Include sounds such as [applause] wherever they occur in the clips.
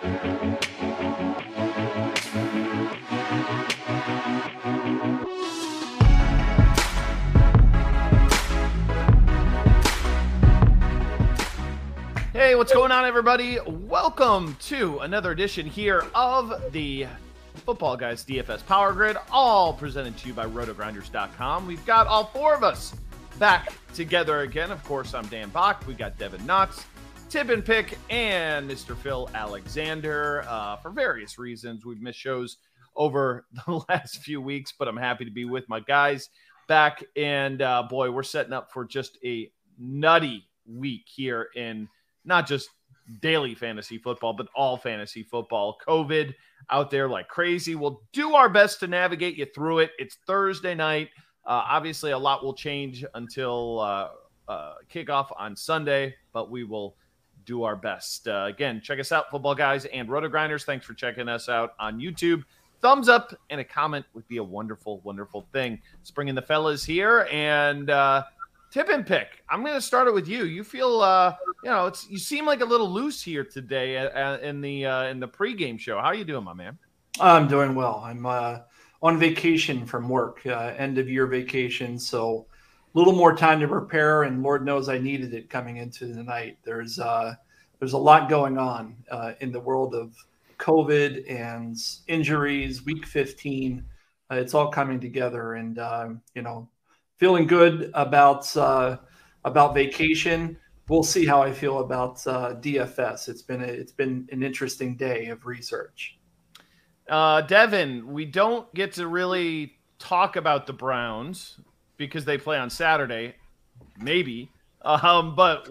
Hey, what's going on, everybody? Welcome to another edition here of the Football Guys DFS Power Grid, all presented to you by rotogrinders.com. We've got all four of us back together again. Of course, I'm Dan Back. We got Devin Knotts, Tip and Pick, and Mr. Phil Alexander. Uh, for various reasons, we've missed shows over [laughs] the last few weeks, but I'm happy to be with my guys back. And uh, boy, we're setting up for just a nutty week here in not just daily fantasy football, but all fantasy football. COVID out there like crazy. We'll do our best to navigate you through it. It's Thursday night. Uh, obviously, a lot will change until uh, uh, kickoff on Sunday, but we will do our best. Uh, again, check us out, football guys and roto grinders. Thanks for checking us out on YouTube. Thumbs up and a comment would be a wonderful, wonderful thing. Let's bring in the fellas here and uh, tip and pick. I'm going to start it with you. You feel, uh, you know, it's you seem like a little loose here today uh, in the uh, in the pregame show. How are you doing, my man? I'm doing well. I'm uh, on vacation from work, uh, end of year vacation, so little more time to prepare. And Lord knows I needed it coming into the night. There's uh, there's a lot going on uh, in the world of COVID and injuries. Week 15, uh, it's all coming together, and um, you know, feeling good about uh, about vacation. We'll see how I feel about uh, DFS. It's been a, it's been an interesting day of research. Uh, Devin, we don't get to really talk about the Browns because they play on Saturday, maybe. Um, but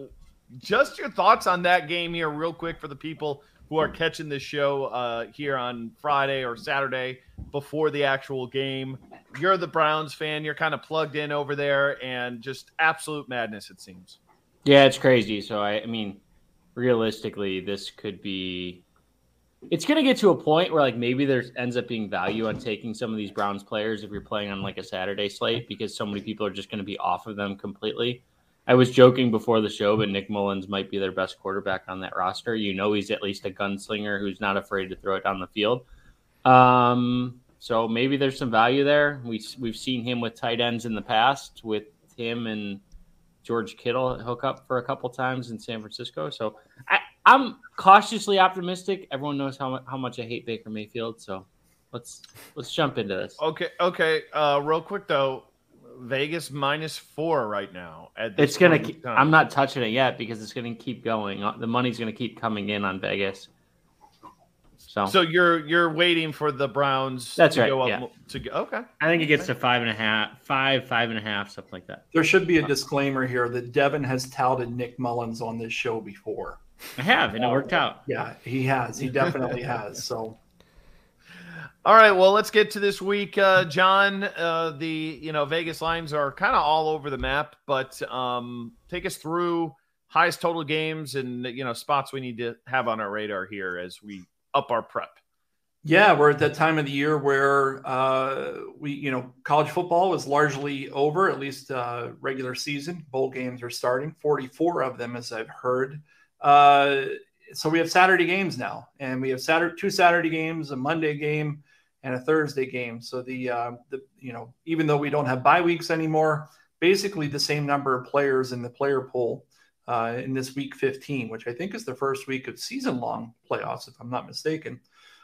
just your thoughts on that game here, real quick, for the people who are catching this show uh, here on Friday or Saturday before the actual game. You're the Browns fan. You're kind of plugged in over there, and just absolute madness, it seems. Yeah, it's crazy. So I, I mean, realistically, this could be. It's going to get to a point where like maybe there ends up being value on taking some of these Browns players if you're playing on like a Saturday slate because so many people are just going to be off of them completely. I was joking before the show, but Nick Mullens might be their best quarterback on that roster. You know, he's at least a gunslinger who's not afraid to throw it down the field. Um, so maybe there's some value there. We we've seen him with tight ends in the past with him and George Kittle hook up for a couple times in San Francisco. So I, I'm cautiously optimistic. Everyone knows how how much I hate Baker Mayfield. So let's let's jump into this. Okay, okay. Uh, real quick though, Vegas minus four right now. it's gonna. Keep, I'm not touching it yet because it's gonna keep going. The money's gonna keep coming in on Vegas. So, so you're you're waiting for the Browns. That's to right. Go yeah. To go, okay. I think it gets to five and a half, five, five and a half, something like that. There should be a disclaimer here that Devin has touted Nick Mullens on this show before. I have, and it worked out. Yeah, he has. He definitely has. So. All right, well, let's get to this week, uh, John. Uh, the you know Vegas lines are kind of all over the map, but um, take us through highest total games and you know spots we need to have on our radar here as we up our prep. Yeah, we're at that time of the year where uh, we, you know, college football is largely over, at least uh, regular season. Bowl games are starting, 44 of them, as I've heard. Uh, so we have Saturday games now, and we have Saturday two Saturday games, a Monday game, and a Thursday game. So the uh, the you know, even though we don't have bye weeks anymore, basically the same number of players in the player pool uh, in this week 15, which I think is the first week of season long playoffs, if I'm not mistaken.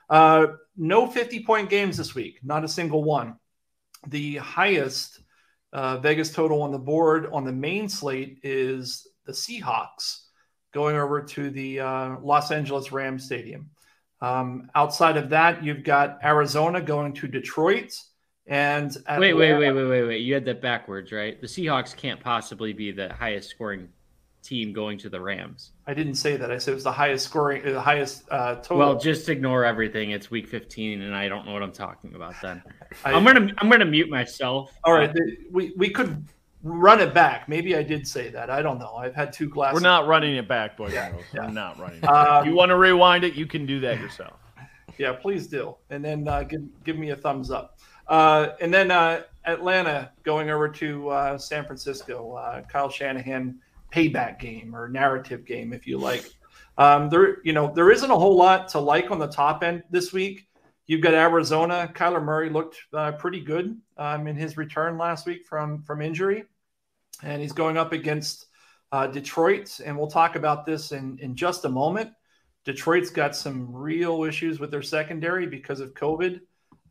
Uh, no 50 point games this week, not a single one. The highest uh, Vegas total on the board on the main slate is the Seahawks going over to the uh, Los Angeles Rams Stadium. Um, outside of that, you've got Arizona going to Detroit. And wait, wait, wait, wait, wait, wait. You had that backwards, right? The Seahawks can't possibly be the highest scoring team going to the Rams. I didn't say that. I said it was the highest scoring, the highest uh, total. Well, just ignore everything. It's week 15, and I don't know what I'm talking about. Then [laughs] I, am gonna I'm gonna mute myself. All right, we we could run it back. Maybe I did say that. I don't know. I've had two glasses. We're not running it back, boys. Yeah, yeah. We're not running. It um, you want to rewind it? You can do that yourself. Yeah, please do, and then uh, give give me a thumbs up. Uh, and then uh, Atlanta going over to uh, San Francisco. Uh, Kyle Shanahan payback game or narrative game, if you like. Um, there, you know, there isn't a whole lot to like on the top end this week. You've got Arizona. Kyler Murray looked uh, pretty good um, in his return last week from from injury, and he's going up against uh, Detroit. And we'll talk about this in in just a moment. Detroit's got some real issues with their secondary because of COVID,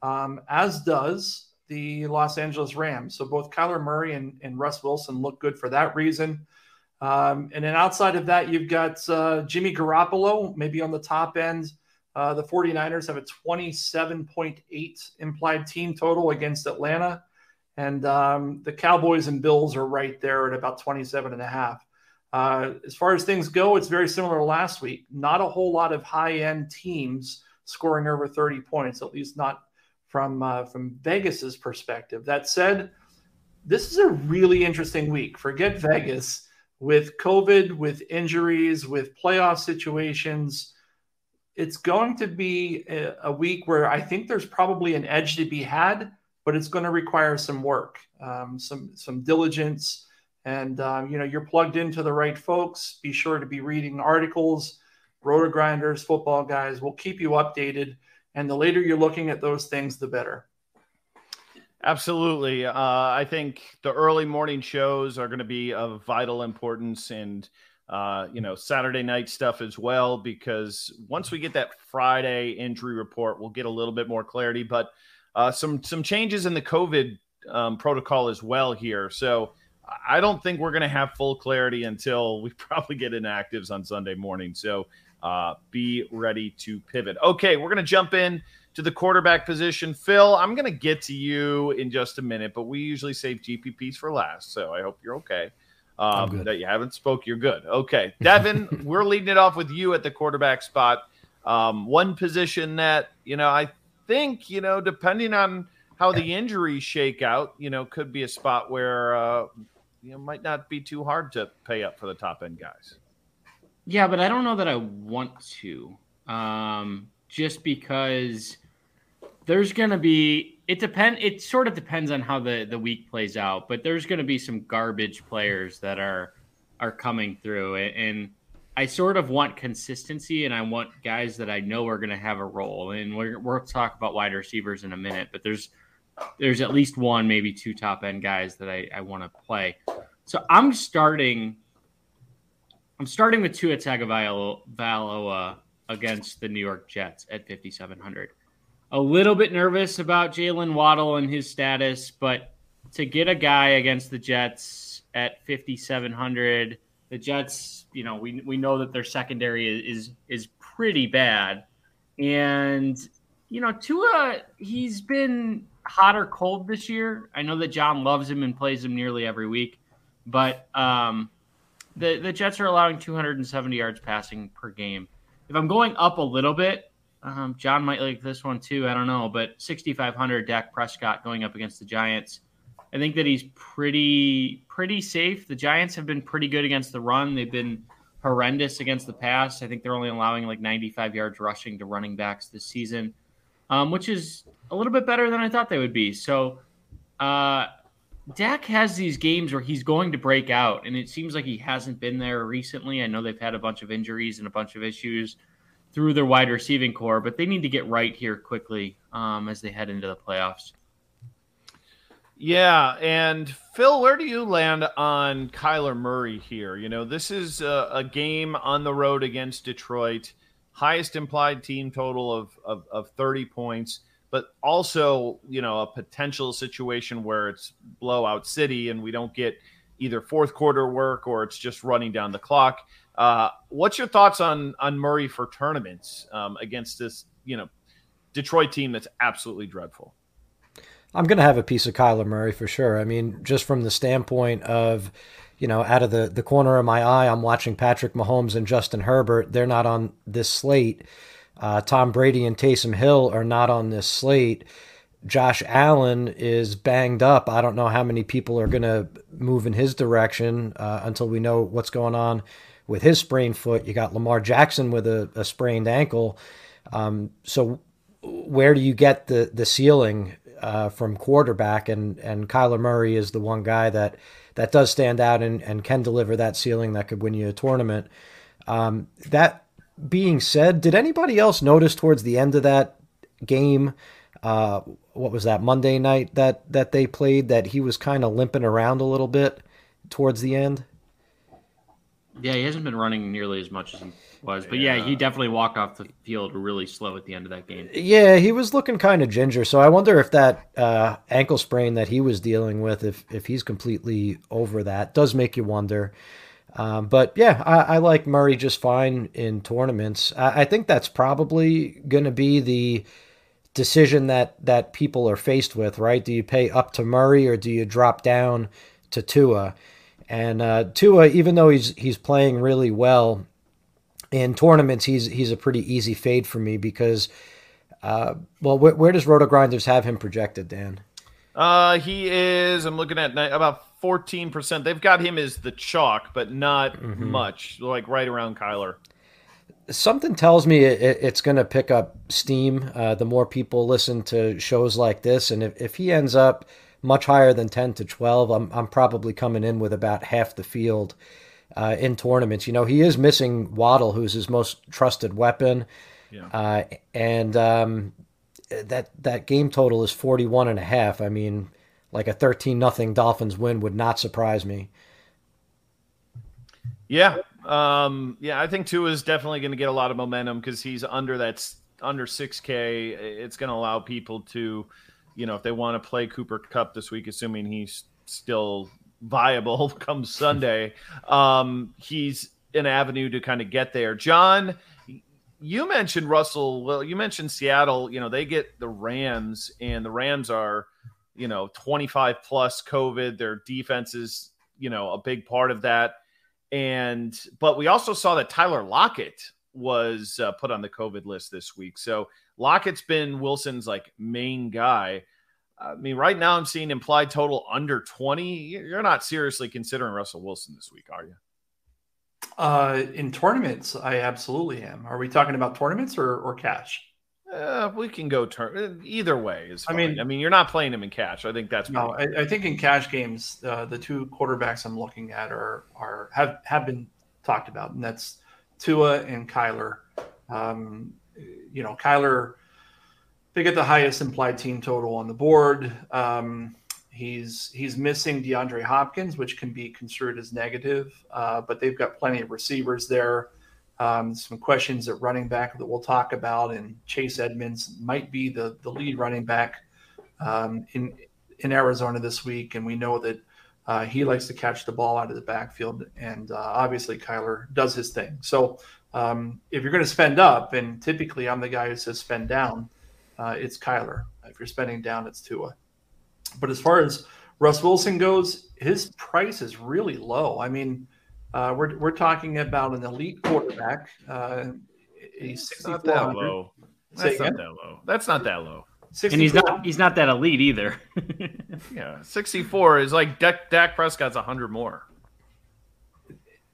um, as does the Los Angeles Rams. So both Kyler Murray and, and Russ Wilson look good for that reason. Um, and then outside of that, you've got uh, Jimmy Garoppolo, maybe on the top end. Uh, the 49ers have a 27.8 implied team total against Atlanta. And um, the Cowboys and Bills are right there at about 27 and a half. Uh, as far as things go, it's very similar to last week. Not a whole lot of high end teams scoring over 30 points, at least not from uh, from Vegas's perspective. That said, this is a really interesting week. Forget Vegas with COVID, with injuries, with playoff situations. It's going to be a, a week where I think there's probably an edge to be had, but it's going to require some work, um, some some diligence, and um, you know you're plugged into the right folks. Be sure to be reading articles. Roto grinders, football guys will keep you updated, and the later you're looking at those things, the better. Absolutely. Uh, I think the early morning shows are going to be of vital importance and, uh, you know, Saturday night stuff as well, because once we get that Friday injury report, we'll get a little bit more clarity. But uh, some some changes in the COVID um, protocol as well here. So I don't think we're going to have full clarity until we [laughs] probably get inactives on Sunday morning. So uh, be ready to pivot. Okay, we're going to jump in to the quarterback position. Phil, I'm going to get to you in just a minute, but we usually save GPPs for last. So I hope you're okay. Um, that you haven't spoke, you're good. Okay, Devin, [laughs] we're leading it off with you at the quarterback spot. Um, one position that you know I think you know depending on how the injuries shake out, you know, could be a spot where uh, you know might not be too hard to pay up for the top end guys. Yeah, but I don't know that I want to. Um, just because there's going to be it depend it sort of depends on how the the week plays out but there's going to be some garbage players that are are coming through and i sort of want consistency and i want guys that i know are going to have a role. And we're, we'll talk about wide receivers in a minute but there's there's at least one maybe two top end guys that i, I want to play. So i'm starting i'm starting with Tua Tagovailoa against the new york jets at 5700 a little bit nervous about Jaylen Waddle and his status, but to get a guy against the Jets at 5,700, the Jets, you know, we, we know that their secondary is, is pretty bad. And, you know, Tua, he's been hot or cold this year. I know that John loves him and plays him nearly every week, but um, the, the Jets are allowing 270 yards passing per game. If I'm going up a little bit, um, John might like this one too. I don't know, but 6,500 Dak Prescott going up against the Giants. I think that he's pretty pretty safe. The Giants have been pretty good against the run. They've been horrendous against the pass. I think they're only allowing like 95 yards rushing to running backs this season, um, which is a little bit better than I thought they would be. So, uh, Dak has these games where he's going to break out, and it seems like he hasn't been there recently. I know they've had a bunch of injuries and a bunch of issues through their wide receiving core, but they need to get right here quickly um, as they head into the playoffs. Yeah, and Phil, where do you land on Kyler Murray here? You know, this is a, a game on the road against Detroit, highest implied team total of, of, of 30 points, but also, you know, a potential situation where it's blowout city and we don't get either fourth quarter work or it's just running down the clock. Uh, what's your thoughts on on Murray for tournaments um, against this, you know, Detroit team that's absolutely dreadful? I'm going to have a piece of Kyler Murray for sure. I mean, just from the standpoint of, you know, out of the, the corner of my eye, I'm watching Patrick Mahomes and Justin Herbert. They're not on this slate. Uh, Tom Brady and Taysom Hill are not on this slate. Josh Allen is banged up. I don't know how many people are going to move in his direction uh, until we know what's going on with his sprained foot. You got Lamar Jackson with a, a sprained ankle. Um, so where do you get the the ceiling uh, from quarterback? And and Kyler Murray is the one guy that that does stand out and, and can deliver that ceiling that could win you a tournament. Um, that being said, did anybody else notice towards the end of that game? Uh, what was that Monday night that that they played? That he was kind of limping around a little bit towards the end. Yeah, he hasn't been running nearly as much as he was, but yeah, yeah he definitely walked off the field really slow at the end of that game. Yeah, he was looking kind of ginger. So I wonder if that uh, ankle sprain that he was dealing with, if if he's completely over that, does make you wonder. Um, but yeah, I, I, like Murray just fine in tournaments. I, I think that's probably going to be the decision that that people are faced with, right? Do you pay up to Murray or do you drop down to Tua? And uh, Tua, even though he's he's playing really well in tournaments, he's he's a pretty easy fade for me because, uh, well, where, where does Roto Grinders have him projected, Dan? Uh, he is. I'm looking at about fourteen percent. They've got him as the chalk, but not mm-hmm. much. Like right around Kyler. Something tells me it, it's going to pick up steam. Uh, the more people listen to shows like this, and if, if he ends up much higher than 10 to 12. I'm, I'm probably coming in with about half the field uh, in tournaments. You know, he is missing Waddle, who's his most trusted weapon. Yeah. Uh, and um, that that game total is 41 and a half. I mean, like a 13 nothing Dolphins win would not surprise me. Yeah. Um, yeah, I think Tua is definitely going to get a lot of momentum because he's under that under 6K. It's going to allow people to you know, if they want to play Cooper Kupp this week, assuming he's still viable [laughs] come Sunday, um, he's an avenue to kind of get there. John, you mentioned Russell. Well, you mentioned Seattle. You know, they get the Rams, and the Rams are, you know, 25 plus COVID. Their defense is, you know, a big part of that. And, but we also saw that Tyler Lockett was uh, put on the COVID list this week. So Lockett's been Wilson's like main guy. I mean, right now I'm seeing implied total under 20. You're not seriously considering Russell Wilson this week, are you? Uh, in tournaments, I absolutely am. Are we talking about tournaments or, or cash? Uh, we can go turn either way. Is fine. I mean, I mean, you're not playing him in cash. I think that's no. I, I, think in cash games, uh, the two quarterbacks I'm looking at are are have have been talked about, and that's Tua and Kyler. Um, you know, Kyler, they get the highest implied team total on the board. Um, he's he's missing DeAndre Hopkins, which can be construed as negative, uh, but they've got plenty of receivers there. Um, some questions at running back that we'll talk about, and Chase Edmonds might be the the lead running back um, in in Arizona this week, and we know that uh, he likes to catch the ball out of the backfield, and uh, obviously Kyler does his thing. So um, if you're going to spend up, and typically I'm the guy who says spend down, uh, it's Kyler. If you're spending down, it's Tua. But as far as Russ Wilson goes, his price is really low. I mean, uh, we're we're talking about an elite quarterback. Uh, he's not that low. That's not that low. That's not that low. And he's not he's not that elite either. [laughs] yeah, 64 is like Dak, Dak Prescott's 100 more.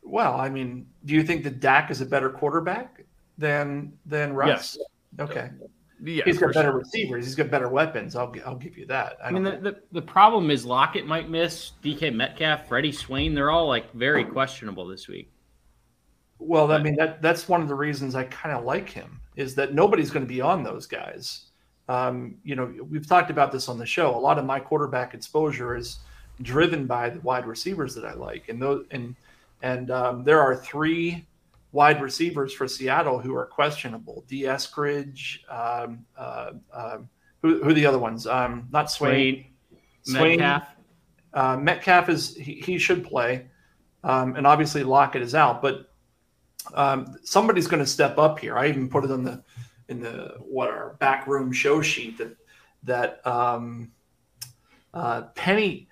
Well, I mean, do you think that Dak is a better quarterback than than Russ? Yes. Okay. Yeah, he's got better sure. receivers. He's got better weapons. I'll I'll give you that. I, I mean, the, the, the problem is Lockett might miss, DK Metcalf, Freddie Swain. They're all like very questionable this week. Well, I mean that that's one of the reasons I kind of like him is that nobody's going to be on those guys. Um, you know, we've talked about this on the show. A lot of my quarterback exposure is driven by the wide receivers that I like, and those and and um, there are three wide receivers for Seattle who are questionable. Dee Eskridge, um, uh, uh, who, who, are the other ones? Um, not Swain. Swain. Metcalf. Uh, Metcalf is he, he should play, um, and obviously Lockett is out. But um, somebody's going to step up here. I even put it on the in the what our backroom show sheet that that um, uh, Penny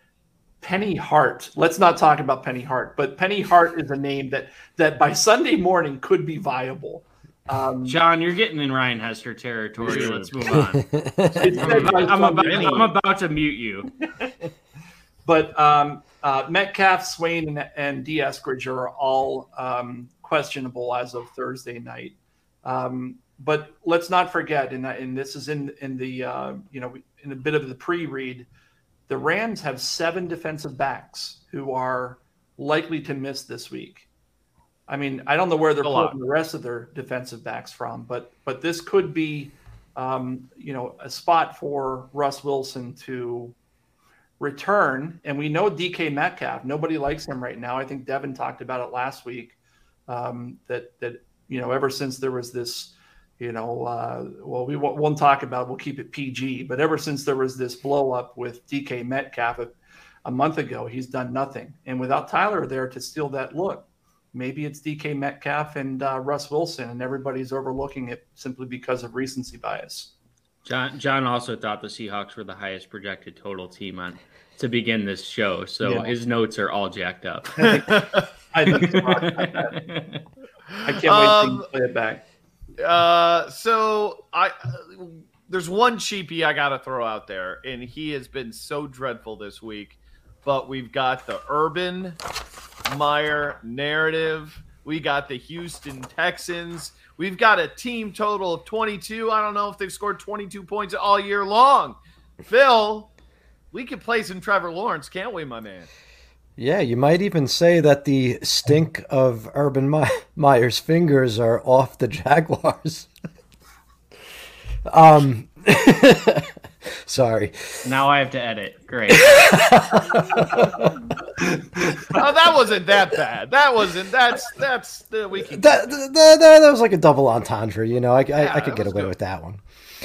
Penny Hart. Let's not talk about Penny Hart, but Penny Hart is a name that that by Sunday morning could be viable. Um, John, you're getting in Ryan Hester territory. Let's move on. I'm, about, I'm, about, I'm, about, to mute you. [laughs] but um, uh, Metcalf, Swain, and, and Dee Eskridge are all um, questionable as of Thursday night. Um, but let's not forget, and, and this is in in the uh, you know in a bit of the pre-read the Rams have seven defensive backs who are likely to miss this week. I mean, I don't know where they're pulling the rest of their defensive backs from, but but this could be, um, you know, a spot for Russ Wilson to return. And we know DK Metcalf. Nobody likes him right now. I think Devin talked about it last week. Um, that that you know, ever since there was this, you know, uh, well, we won't, won't talk about. We'll keep it PG. But ever since there was this blow up with DK Metcalf a, a month ago, he's done nothing. And without Tyler there to steal that look, maybe it's DK Metcalf and uh, Russ Wilson, and everybody's overlooking it simply because of recency bias. John John also thought the Seahawks were the highest projected total team on to begin this show, so yeah. his notes are all jacked up. [laughs] I, think, I can't um, wait to play it back. Uh, so I there's one cheapie I got to throw out there, and he has been so dreadful this week. But we've got the Urban Meyer narrative. We got the Houston Texans. We've got a team total of 22. I don't know if they've scored 22 points all year long. Phil, we could play some Trevor Lawrence, can't we, my man? Yeah, you might even say that the stink of Urban [laughs] Meyer's fingers are off the Jaguars. [laughs] um, [laughs] Sorry. Now I have to edit. Great. oh, that wasn't that bad. That wasn't. That's that's the we can. That, that, that, that was like a double entendre. You know, I I, I could get away good. with that one.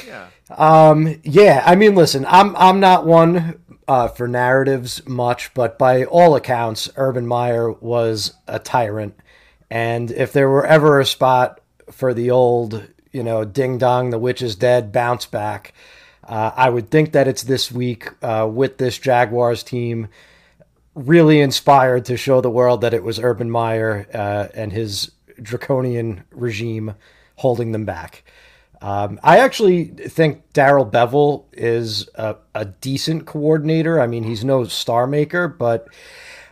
Yeah. Um. Yeah. I mean, listen. I'm I'm not one uh, for narratives much, but by all accounts, Urban Meyer was a tyrant. And if there were ever a spot for the old, you know, ding dong, the witch is dead, bounce back, uh, I would think that it's this week uh, with this Jaguars team really inspired to show the world that it was Urban Meyer uh, and his draconian regime holding them back. Um, I actually think Darrell Bevell is a, a, decent coordinator. I mean, he's no star maker, but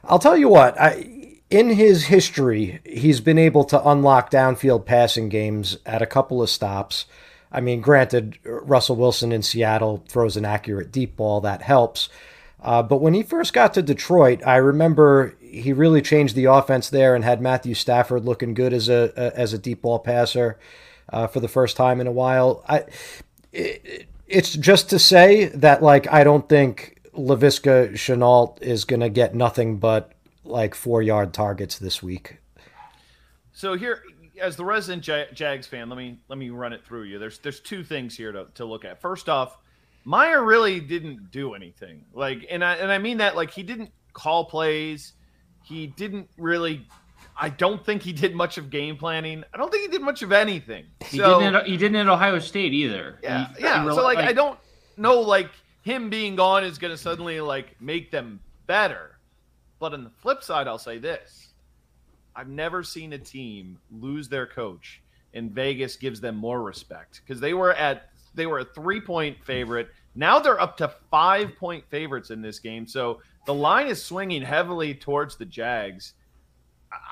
I'll tell you what, I, in his history, he's been able to unlock downfield passing games at a couple of stops. I mean, granted, Russell Wilson in Seattle throws an accurate deep ball that helps. Uh, but when he first got to Detroit, I remember he really changed the offense there and had Matthew Stafford looking good as a, a as a deep ball passer uh, for the first time in a while. I, it, it's just to say that like I don't think Laviska Shenault is going to get nothing but like four yard targets this week. So here, as the resident Jags fan, let me let me run it through you. There's there's two things here to, to look at. First off, Meyer really didn't do anything. Like, and I and I mean that like he didn't call plays. He didn't really. I don't think he did much of game planning. I don't think he did much of anything. He so, didn't. At, he didn't at Ohio State either. Yeah, he, yeah. He so like, like I don't know like him being gone is going to suddenly like make them better. But on the flip side, I'll say this I've never seen a team lose their coach and Vegas gives them more respect because they were at they were a three point favorite. Now they're up to five point favorites in this game. So the line is swinging heavily towards the Jags.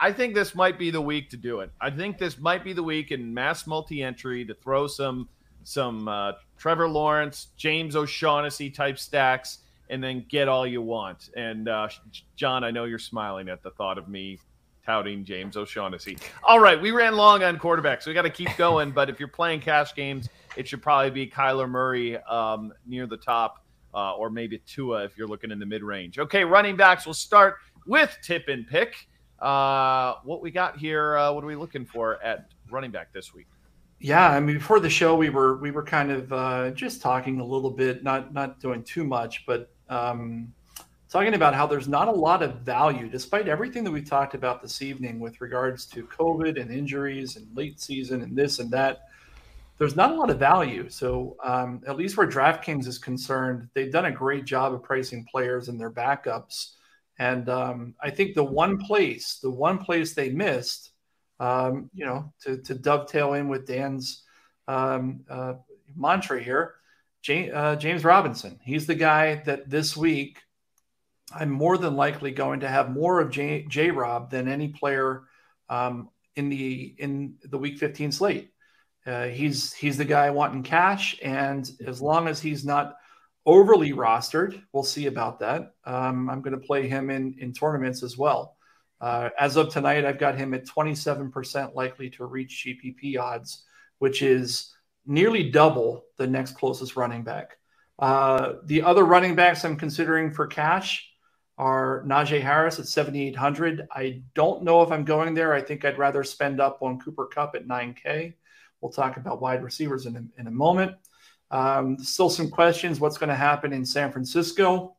I think this might be the week to do it. I think this might be the week in mass multi entry to throw some some uh, Trevor Lawrence, James O'Shaughnessy type stacks, and then get all you want. And uh, John, I know you're smiling at the thought of me touting James O'Shaughnessy. All right, we ran long on quarterbacks, so we got to keep going. but if you're playing cash games, it should probably be Kyler Murray um, near the top, uh, or maybe Tua if you're looking in the mid range. Okay, running backs. We'll start with tip and pick. Uh, what we got here? Uh, what are we looking for at running back this week? Yeah, I mean, before the show, we were we were kind of uh, just talking a little bit, not not doing too much, but um, talking about how there's not a lot of value, despite everything that we talked about this evening with regards to COVID and injuries and late season and this and that. There's not a lot of value. So, um, at least where DraftKings is concerned, they've done a great job of pricing players and their backups. And um, I think the one place, the one place they missed, um, you know, to, to, dovetail in with Dan's um, uh, mantra here, James, uh, James Robinson. He's the guy that this week I'm more than likely going to have more of J, J Rob than any player um, in the in the Week 15 slate. Uh, he's he's the guy wanting cash, and as long as he's not overly rostered, we'll see about that. Um, I'm going to play him in in tournaments as well. Uh, as of tonight, I've got him at 27% likely to reach GPP odds, which is nearly double the next closest running back. Uh, the other running backs I'm considering for cash are Najee Harris at 7,800. I don't know if I'm going there. I think I'd rather spend up on Cooper Kupp at 9K. We'll talk about wide receivers in a, in a moment. Um, still some questions. What's going to happen in San Francisco?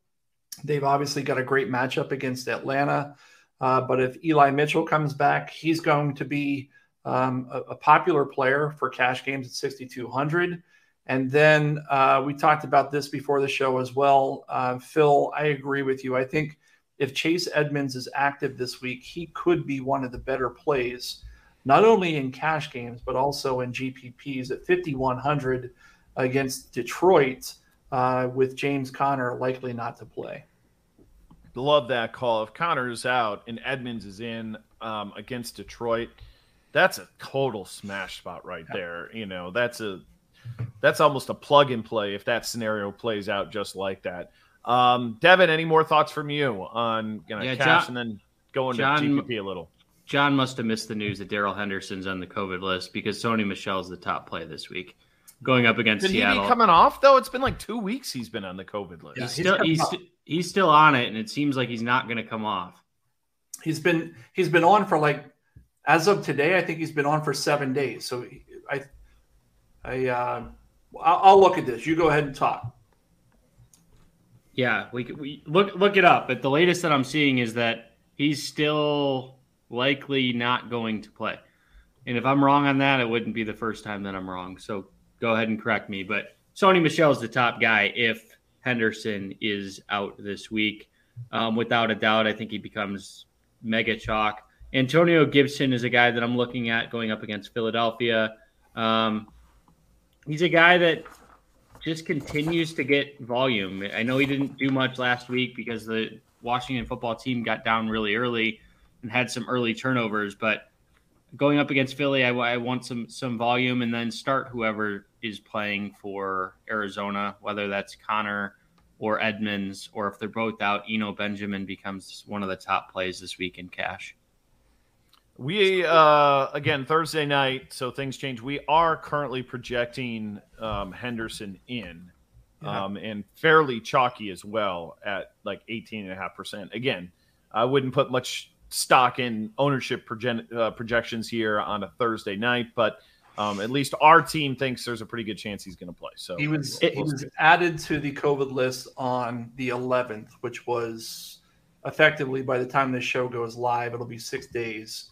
They've obviously got a great matchup against Atlanta. Uh, but if Eli Mitchell comes back, he's going to be um, a, a, popular player for cash games at 6,200. And then uh, we talked about this before the show as well. Uh, Phil, I agree with you. I think if Chase Edmonds is active this week, he could be one of the better plays, not only in cash games, but also in GPPs at 5,100 against Detroit uh, with James Conner likely not to play. Love that call. If Conner's out and Edmonds is in um, against Detroit, that's a total smash spot right yeah. there. You know, that's a that's almost a plug and play if that scenario plays out just like that. Um, Devin, any more thoughts from you on you know, yeah, cash John, and then going John, to GPP a little? John must have missed the news that Darrell Henderson's on the COVID list because Sony Michel's the top play this week going up against Did Seattle. he be coming off though? It's been like two weeks he's been on the COVID list. Yeah, he's, still he's, he's still on it, and it seems like he's not going to come off. He's been he's been on for like as of today. I think he's been on for seven days. So I I uh, I'll look at this. You go ahead and talk. Yeah, we we look look it up. But the latest that I'm seeing is that he's still likely not going to play. And if I'm wrong on that, it wouldn't be the first time that I'm wrong. So go ahead and correct me. But Sony Michel is the top guy if Henderson is out this week. Um, without a doubt, I think he becomes mega chalk. Antonio Gibson is a guy that I'm looking at going up against Philadelphia. Um, he's a guy that just continues to get volume. I know he didn't do much last week because the Washington football team got down really early and had some early turnovers, but going up against Philly, I, I, want some some volume and then start whoever is playing for Arizona, whether that's Conner or Edmonds, or if they're both out, Eno Benjamin becomes one of the top plays this week in cash. We uh, again Thursday night, so things change. We are currently projecting um, Henderson in, yeah. um, and fairly chalky as well at like 18.5%. Again, I wouldn't put much stock in ownership proje- uh, projections here on a Thursday night, but um, at least our team thinks there's a pretty good chance he's going to play. So he was we'll, he was added to the COVID list on the 11th, which was effectively by the time this show goes live, it'll be six days.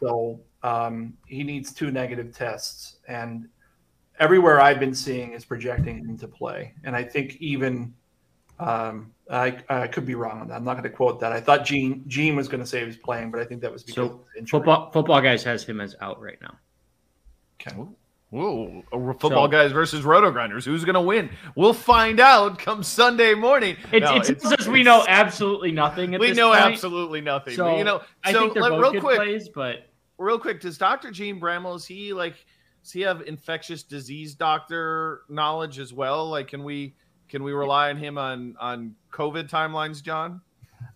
So um, he needs two negative tests, and everywhere I've been seeing is projecting him to play. And I think even um, I, I could be wrong on that. I'm not going to quote that. I thought Gene Gene was going to say he was playing, but I think that was because so football football guys has him as out right now. Okay. Whoa, football so, guys versus roto grinders. Who's going to win? We'll find out come Sunday morning. It, no, it's, it's just we know absolutely nothing. we know point. absolutely nothing. So but, you know, I so, think they're like, both real good quick, plays, but real quick, does Doctor Jene Bramel is he like does he have infectious disease doctor knowledge as well? Like, can we can we rely on him on on COVID timelines, John?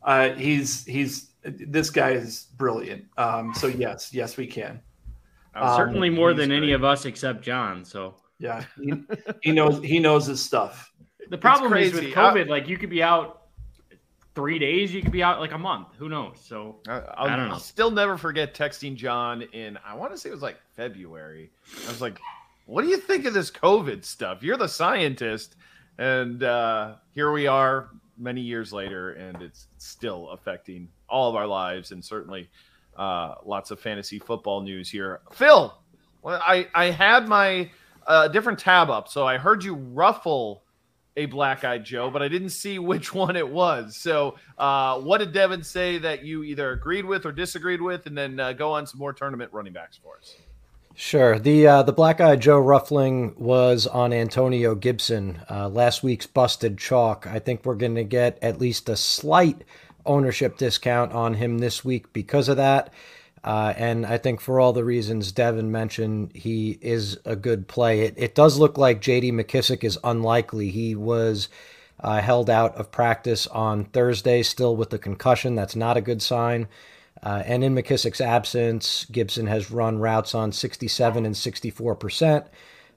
Uh, he's he's this guy is brilliant. Um, so yes, yes, we can. Um, Certainly more than great. any of us except John. So yeah, [laughs] he, he knows he knows his stuff. The problem is with COVID, like you could be out three days, you could be out like a month. Who knows? So I'll, I do not know. Still never forget texting John in I want to say it was like February. I was like, "What do you think of this COVID stuff? You're the scientist." And uh, here we are many years later, and it's still affecting all of our lives and certainly uh, lots of fantasy football news here. Phil, well, I, I had my uh, different tab up, so I heard you ruffle a black eyed Joe, but I didn't see [laughs] which one it was. So, uh, what did Devin say that you either agreed with or disagreed with? And then uh, go on some more tournament running backs for us. Sure. The uh, the black eye Joe ruffling was on Antonio Gibson uh, last week's busted chalk. I think we're going to get at least a slight ownership discount on him this week because of that. Uh, and I think for all the reasons Devin mentioned, he is a good play. It, it does look like J.D. McKissick is unlikely. He was uh, held out of practice on Thursday, still with the concussion. That's not a good sign. Uh, and in McKissick's absence, Gibson has run routes on 67 and 64 percent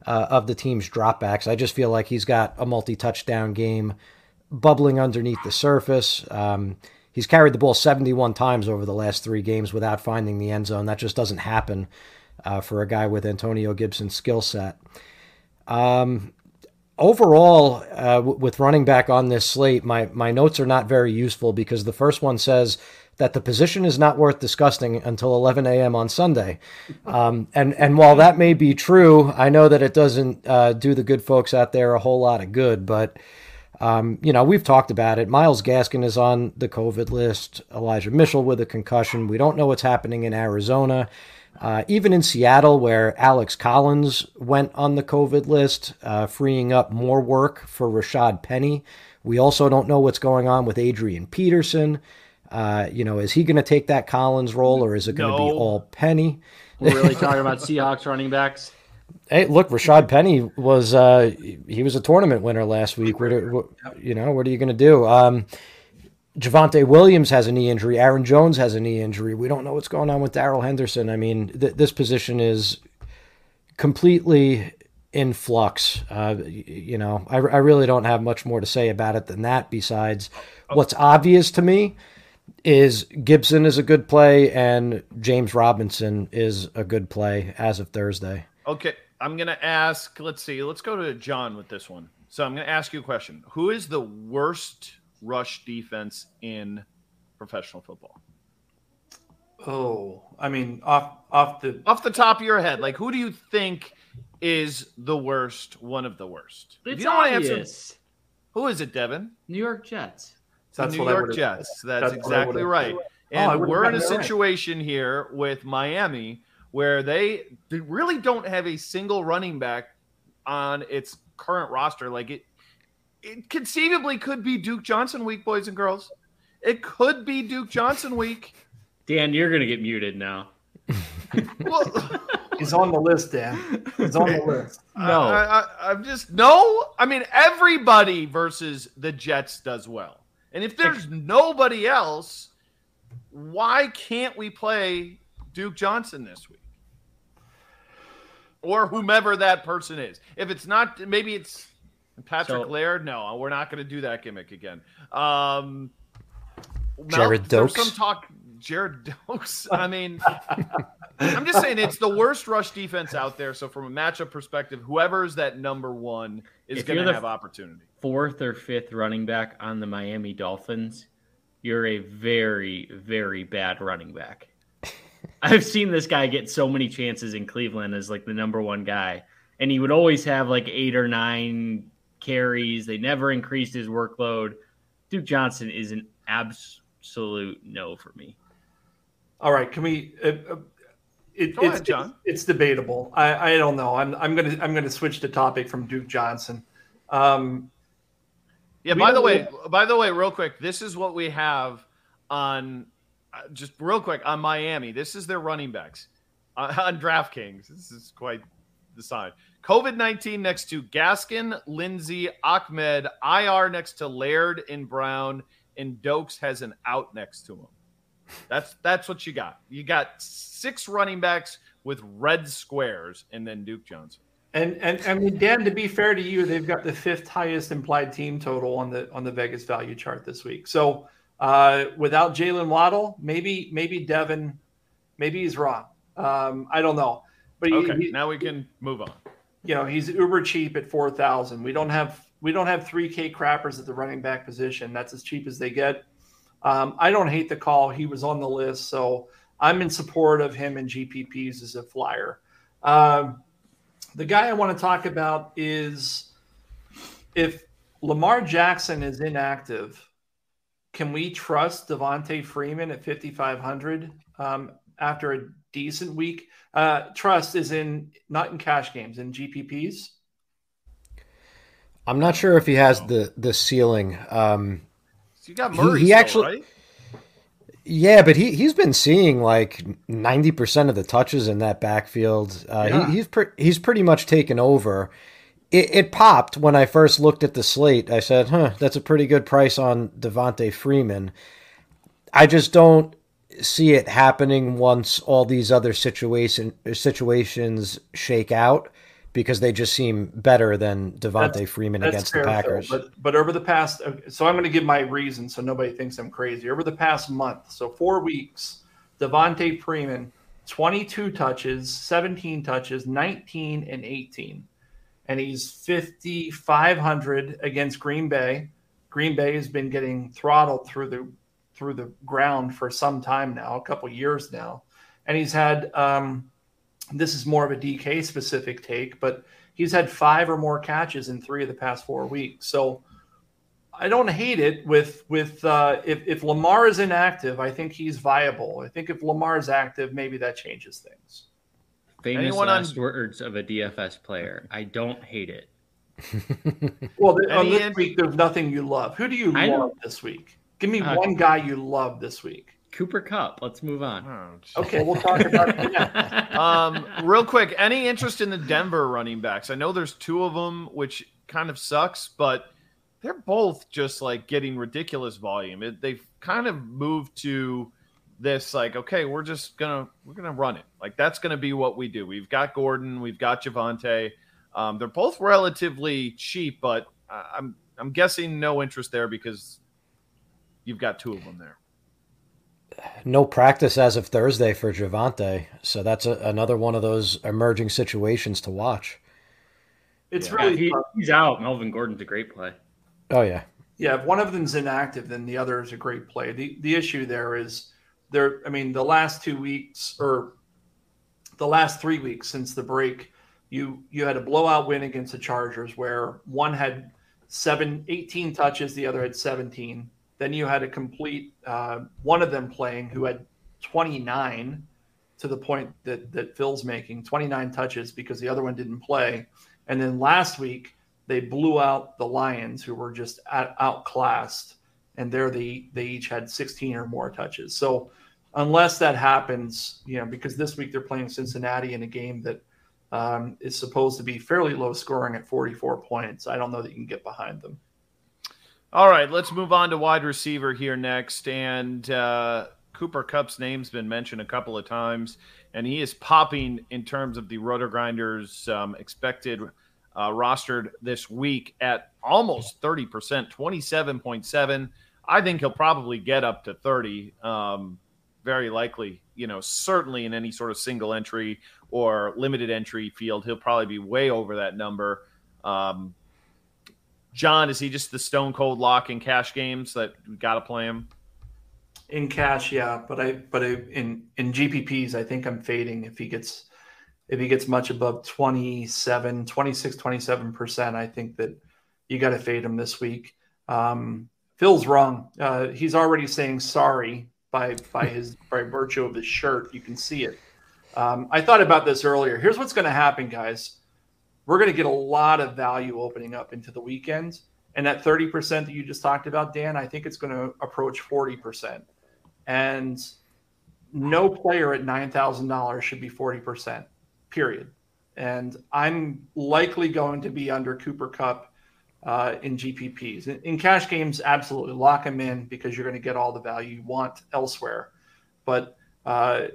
uh, of the team's dropbacks. I just feel like he's got a multi-touchdown game bubbling underneath the surface. Um, he's carried the ball 71 times over the last three games without finding the end zone. That just doesn't happen uh, for a guy with Antonio Gibson's skill set. Um, overall, uh, w- with running back on this slate, my, my notes are not very useful because the first one says that the position is not worth discussing until 11 a.m. on Sunday. Um, and, and while that may be true, I know that it doesn't uh, do the good folks out there a whole lot of good, but. Um, you know, we've talked about it. Myles Gaskin is on the COVID list. Elijah Mitchell with a concussion. We don't know what's happening in Arizona. Uh, even in Seattle, where Alex Collins went on the COVID list, uh, freeing up more work for Rashad Penny. We also don't know what's going on with Adrian Peterson. Uh, you know, is he going to take that Collins role or is it going to No. be all Penny? We're really talking about Seahawks running backs. [laughs] Hey, look, Rashad Penny was uh, he was a tournament winner last week. What, are- what you know, what are you going to do? Um, Javonte Williams has a knee injury. Aaron Jones has a knee injury. We don't know what's going on with Darrell Henderson. I mean, th- this position is completely in flux. Uh, you know, I, I really don't have much more to say about it than that. Besides, what's obvious to me is Gibson is a good play and James Robinson is a good play as of Thursday. Okay, I'm gonna ask. Let's see. Let's go to John with this one. So I'm gonna ask you a question. Who is the worst rush defense in professional football? Oh, I mean, off off the Off the top of your head, like who do you think is the worst? One of the worst. If It's you don't want to answer, obvious. who is it, Devin? New York Jets. The New what York would've- Jets. That's, that's exactly right. Oh, And would've we're in a gotten that right. situation here with Miami where they, they really don't have a single running back on its current roster. Like it, it conceivably could be Duke Johnson week, boys and girls. It could be Duke Johnson week. Dan, you're gonna get muted now. [laughs] Well, [laughs] he's on the list, Dan. He's on the [laughs] list. No. I, I, I'm just no. I mean, everybody versus the Jets does well, and if there's nobody else, why can't we play Duke Johnson this week, or whomever that person is? If it's not, maybe it's Patrick So- Laird. No, we're not going to do that gimmick again. Um, Gerrid there was Doaks? Some talk. Gerrid [laughs] Doaks. I mean, [laughs] I'm just saying it's the worst rush defense out there. So from a matchup perspective, whoever's that number one is going to have opportunity. Fourth or fifth running back on the Miami Dolphins, you're a very, very bad running back. [laughs] I've seen this guy get so many chances in Cleveland as like the number one guy, and he would always have like eight or nine carries. They never increased his workload. Duke Johnson is an absolute no for me. All right, can we? Uh, uh, it, it's, ahead, John. It's, it's debatable. I, I don't know. I'm I'm gonna I'm gonna switch the topic from Duke Johnson. Um, Yeah. By the way, by the way, real quick, this is what we have on uh, just real quick on Miami. This is their running backs uh, [laughs] on DraftKings. This is quite the sign. COVID nineteen next to Gaskin, Lindsay, Ahmed, IR next to Laird and Brown, and Doaks has an out next to him. That's that's what you got. You got six running backs with red squares, and then Duke Johnson. and and I mean, Dan, to be fair to you, they've got the fifth highest implied team total on the on the Vegas value chart this week. So uh, without Jaylen Waddle, maybe maybe Devin, maybe he's wrong. Um, I don't know, but he, Okay, he- now we can move on. you know he's uber cheap at four thousand. We don't have we don't have three K crappers at the running back position. That's as cheap as they get. Um, I don't hate the call. He was on the list, so I'm in support of him and GPPs as a flyer. Um, the guy I want to talk about is if Lamar Jackson is inactive, can we trust Devonta Freeman at 5,500 um, after a decent week? Uh, trust is in not in cash games, in GPPs. I'm not sure if he has the the ceiling. Um, So you got He- Murray he still, actually- right? yeah, but he he's been seeing like 90 percent of the touches in that backfield. Uh, Yeah. he, he's pre- he's pretty much taken over. It, it popped when I first looked at the slate. I said, "Huh, that's a pretty good price on Devonta Freeman." I just don't. see it happening once all these other situation situations shake out because they just seem better than Devonta that's, Freeman that's against fair, the Packers. But but over the past, so I'm going to give my reason so nobody thinks I'm crazy. Over the past month, so four weeks, Devonta Freeman, 22 touches, 17 touches, 19 and 18, and he's 5,500 against Green Bay. Green Bay has been getting throttled through the through the ground for some time now, a couple years now, and he's had. Um, this is more of a DK specific take, but he's had five or more catches in three of the past four weeks. So I don't hate it with with uh, if if Lamar is inactive, I think he's viable. I think if Lamar is active, maybe that changes things. Famous Anyone last on... words of a DFS player. I don't hate it. [laughs] well, on this week, there's nothing you love. Who do you I love this week? Give me uh, one guy you love this week. Cooper Kupp. Let's move on. Oh, okay, we'll talk about it. [laughs] um, real quick, any interest in the Denver running backs? I know there's two of them, which kind of sucks, but they're both just like getting ridiculous volume. It, they've kind of moved to this like, okay, we're just gonna we're gonna run it. Like that's gonna be what we do. We've got Gordon, we've got Javonte. Um, they're both relatively cheap, but I'm I'm guessing no interest there because you've got two of them there no practice as of Thursday for Javonte, so that's a, another one of those emerging situations to watch. It's yeah, really he, he's out. Melvin Gordon's a great play. Oh yeah, yeah. If one of them's inactive, then the other is a great play. the The issue there is there. I mean, the last two weeks or the last three weeks since the break, you you had a blowout win against the Chargers where one had seven, 18 touches, the other had 17 then you had a complete uh, one of them playing who had 29 to the point that that Phil's making 29 touches because the other one didn't play. And then last week they blew out the Lions who were just at, outclassed and there they they each had 16 or more touches. So unless that happens, you know, because this week they're playing Cincinnati in a game that um, is supposed to be fairly low scoring at 44 points. I don't know that you can get behind them. All right, let's move on to wide receiver here next. And uh, Cooper Kupp's name's been mentioned a couple of times, and he is popping in terms of the RotoGrinders um, expected uh, rostered this week at almost 30%, 27.7. I think he'll probably get up to 30. Um, very likely, you know, certainly in any sort of single entry or limited entry field, he'll probably be way over that number. Um, John, is he just the stone cold lock in cash games that we got to play him? In cash, yeah, but I but I, in in GPPs, I think I'm fading if he gets if he gets much above 27, 26, 27%, I think that you got to fade him this week. Um, Phil's wrong. Uh, he's already saying sorry by by his by virtue of his shirt. You can see it. Um, I thought about this earlier. Here's what's going to happen, guys we're going to get a lot of value opening up into the weekends. And that 30% that you just talked about, Dan, I think it's going to approach 40%. And no player at $9,000 should be 40%, period. And I'm likely going to be under Cooper Kupp uh, in GPPs. In, in, cash games, absolutely lock them in because you're going to get all the value you want elsewhere. But uh,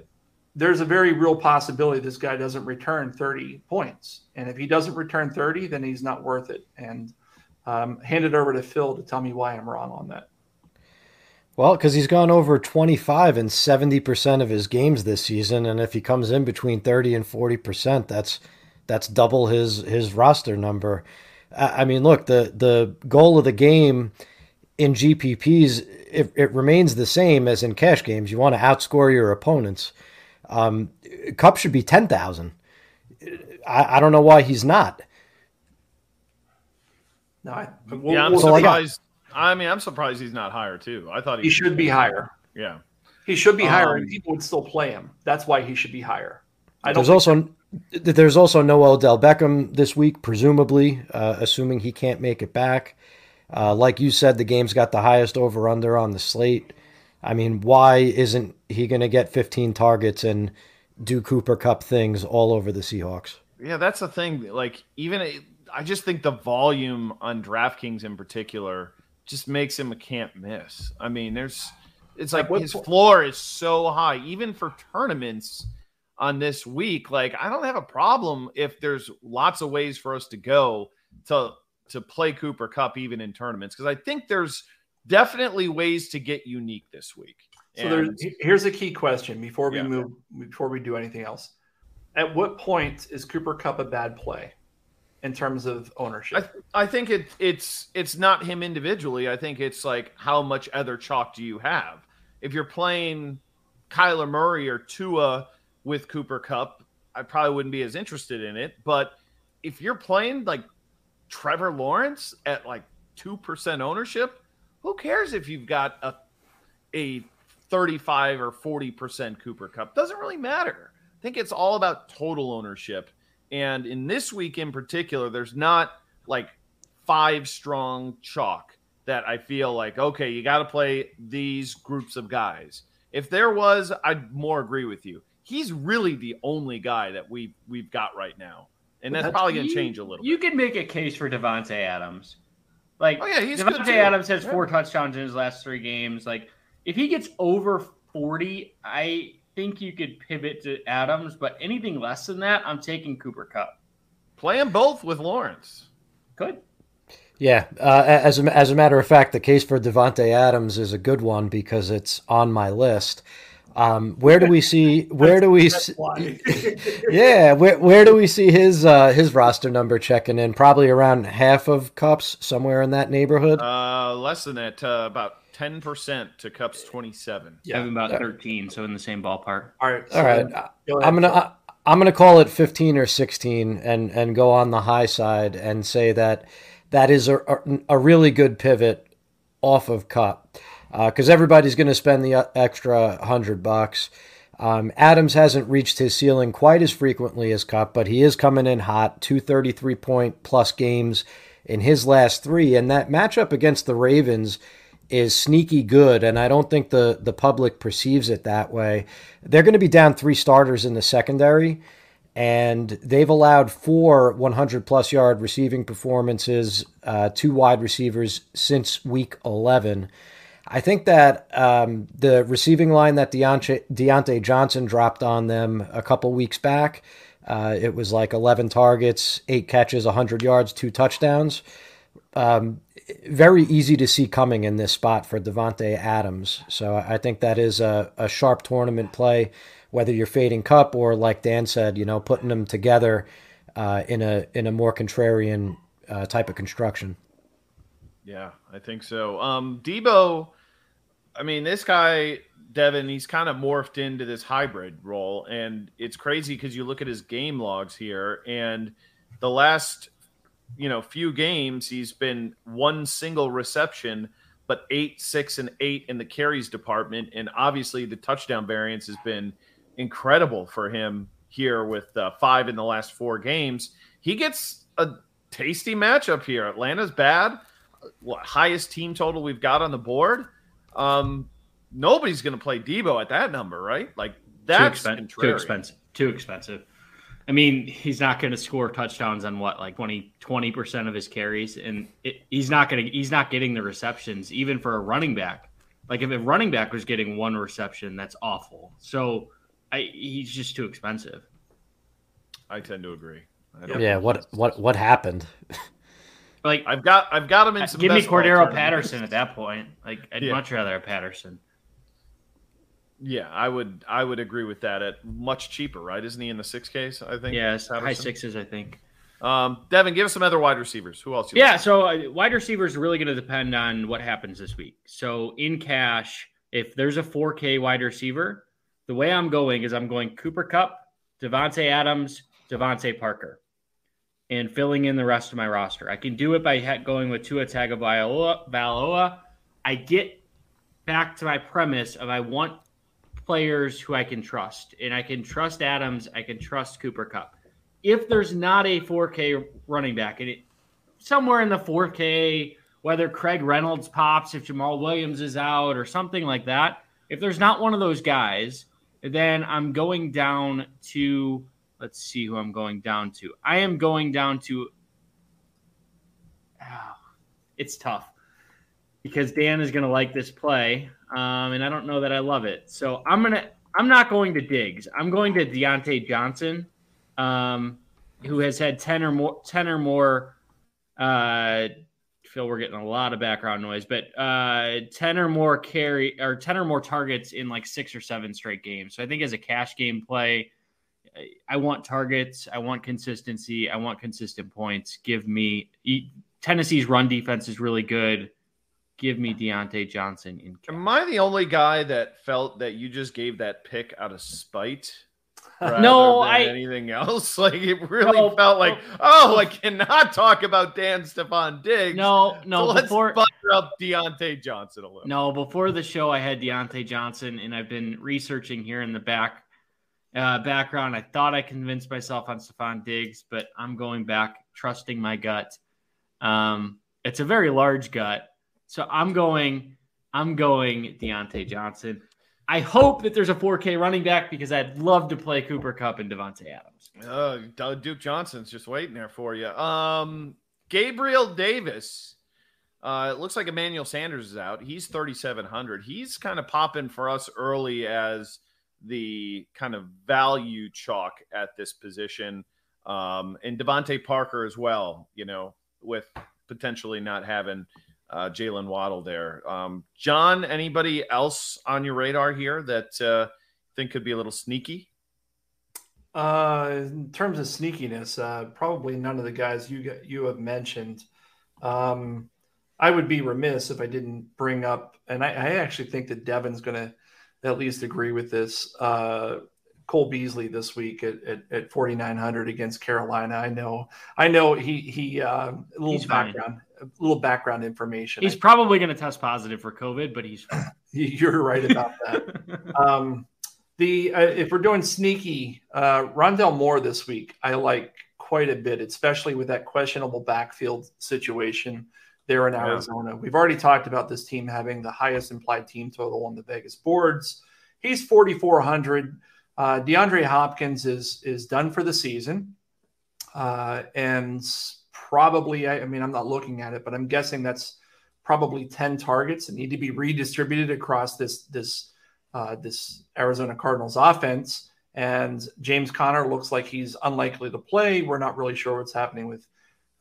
there's a very real possibility this guy doesn't return 30 points. And if he doesn't return 30, then he's not worth it. And um, hand it over to Phil to tell me why I'm wrong on that. Well, because he's gone over 25 in 70% of his games this season. And if he comes in between 30 and 40%, that's that's double his his roster number. I mean, look, the the goal of the game in GPPs it, it remains the same as in cash games. You want to outscore your opponents. Um, Kupp should be ten thousand. I, I, don't know why he's not. No, I, we'll, yeah, I'm we'll, surprised. I, I, mean, I'm surprised he's not higher too. I thought he, he should be higher. Yeah, he should be higher, um, and people would still play him. That's why he should be higher. I don't. There's also that. there's also no Odell Beckham this week, presumably, uh, assuming he can't make it back. Uh, like you said, the game's got the highest over under on the slate. I mean, why isn't he going to get 15 targets and do Cooper Kupp things all over the Seahawks? Yeah, that's the thing. Like, even I just think the volume on DraftKings in particular just makes him a can't miss. I mean, there's It's like his floor is so high, even for tournaments on this week. Like, I don't have a problem if there's lots of ways for us to go to to play Cooper Kupp even in tournaments because I think there's definitely ways to get unique this week. So there's here's a key question before we yeah. move before we do anything else. At what point is Cooper Kupp a bad play in terms of ownership? I, I think it it's it's not him individually. I think it's like how much other chalk do you have? If you're playing Kyler Murray or Tua with Cooper Kupp, I probably wouldn't be as interested in it. But if you're playing like Trevor Lawrence at like two percent ownership, who cares if you've got a a 35 or 40% Cooper Kupp? Doesn't really matter. I think it's all about total ownership. And in this week in particular, there's not like five strong chalk that I feel like, okay, you got to play these groups of guys. If there was, I'd more agree with you. He's really the only guy that we we've got right now. And that's, that's probably going to change a little You bit. could make a case for Davante Adams. Like, oh, yeah, he's Davante Adams has four touchdowns in his last three games. Like, if he gets over 40, I think you could pivot to Adams, but anything less than that, I'm taking Cooper Kupp. Play them both with Lawrence. Good. Yeah, uh, as a, as a matter of fact, the case for Davante Adams is a good one because it's on my list. Um, where do we see? Where do we? See, [laughs] yeah, where, where do we see his uh, his roster number checking in? Probably around half of Kupp's, somewhere in that neighborhood. Uh, less than that, uh, about 10% to Kupp's 27. Yeah, I'm about 13, so in the same ballpark. All right. So All right. Go I'm going to I'm going to call it 15 or 16 and and go on the high side and say that that is a a, really good pivot off of Kupp. Because uh, everybody's going to spend the uh, extra hundred bucks. Um, Adams hasn't reached his ceiling quite as frequently as Kupp, but he is coming in hot. 233 point plus games in his last three, and that matchup against the Ravens is sneaky good, and I don't think the the public perceives it that way. They're going to be down three starters in the secondary, and they've allowed four 100 plus yard receiving performances, uh, two wide receivers since week 11. I think that um, the receiving line that Diontae Johnson dropped on them a couple weeks back, uh, it was like 11 targets, eight catches, 100 yards, two touchdowns. Um, very easy to see coming in this spot for Davante Adams. So I think that is a, a sharp tournament play, whether you're fading Kupp or like Dan said, you know, putting them together uh, in a in a more contrarian uh, type of construction. Yeah, I think so. Um, Deebo, I mean, this guy Devin, he's kind of morphed into this hybrid role, and it's crazy because you look at his game logs here, and the last you know few games he's been one single reception but eight six and eight in the carries department and obviously the touchdown variance has been incredible for him here with uh, five in the last four games. He gets a tasty matchup here. Atlanta's bad. What, highest team total we've got on the board um nobody's going to play Deebo at that number right like that's too, expen- too expensive too expensive I mean, he's not going to score touchdowns on what like 20 percent of his carries, and it, he's not going to he's not getting the receptions even for a running back. Like if a running back was getting one reception, that's awful. So I, he's just too expensive. I tend to agree. Yeah. What what what happened? [laughs] like I've got I've got him in some. Give me Cordarrelle Patterson at that point. Like I'd yeah. much rather have Patterson. Yeah, I would I would agree with that at much cheaper, right? Isn't he in the six case? I think. Yeah, high sixes, I think. Um, Devin, give us some other wide receivers. Who else? yeah, so uh, wide receivers are really going to depend on what happens this week. So in cash, if there's a 4K wide receiver, the way I'm going is I'm going Cooper Kupp, Davante Adams, DeVante Parker, and filling in the rest of my roster. I can do it by going with Tua Tagovailoa. I get back to my premise of I want players who I can trust. And I can trust Adams. I can trust Cooper Kupp. If there's not a 4K running back, and it somewhere in the 4K, whether Craig Reynolds pops, if Jamaal Williams is out, or something like that, if there's not one of those guys, then I'm going down to let's see who I'm going down to. I am going down to oh, it's tough. because Dan is going to like this play, um, and I don't know that I love it. So I'm gonna I'm not going to Diggs. I'm going to Diontae Johnson, um, who has had ten or more ten or more. Uh, Phil, we're getting a lot of background noise, but uh, ten or more carry or ten or more targets in like six or seven straight games. So I think as a cash game play, I want targets. I want consistency. I want consistent points. Give me Tennessee's run defense is really good give me Diontae Johnson in. Am I the only guy that felt that you just gave that pick out of spite? [laughs] no, I anything else. [laughs] Like it really no, felt like, oh, I cannot talk about Dan Stefon Diggs. No, no. So let's before, butter up Diontae Johnson a little. No, before the show, I had Diontae Johnson, and I've been researching here in the back uh, background. I thought I convinced myself on Stefon Diggs, but I'm going back, trusting my gut. Um, it's a very large gut. So I'm going, I'm going Diontae Johnson. I hope that there's a 4K running back because I'd love to play Cooper Kupp and Davante Adams. Uh, Duke Johnson's just waiting there for you. Um, Gabriel Davis. Uh, it looks like Emmanuel Sanders is out. He's 3,700. He's kind of popping for us early as the kind of value chalk at this position. Um, and DeVante Parker as well, you know, with potentially not having uh, Jaylen Waddle there. Um, John, anybody else on your radar here that uh, think could be a little sneaky? Uh, in terms of sneakiness, uh, probably none of the guys you you have mentioned. Um, I would be remiss if I didn't bring up, and I, I actually think that Devin's going to at least agree with this. Uh, Cole Beasley this week at, at, at 4,900 against Carolina. I know, I know he, he, uh, a little he's background, fine. a little background information. He's I, probably going to test positive for COVID, but he's [laughs] You're right about that. [laughs] um, the, uh, if we're doing sneaky, uh, Rondale Moore this week, I like quite a bit, especially with that questionable backfield situation there in Arizona. Yeah. We've already talked about this team having the highest implied team total on the Vegas boards. He's 4,400. Uh, DeAndre Hopkins is is done for the season, uh, and probably I, I, mean I'm not looking at it, but I'm guessing that's probably ten targets that need to be redistributed across this this uh, this Arizona Cardinals offense. And James Conner looks like he's unlikely to play. We're not really sure what's happening with